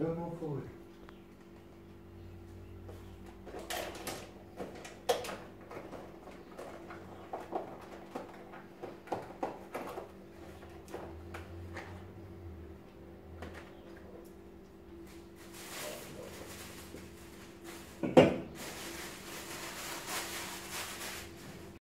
Don't move forward.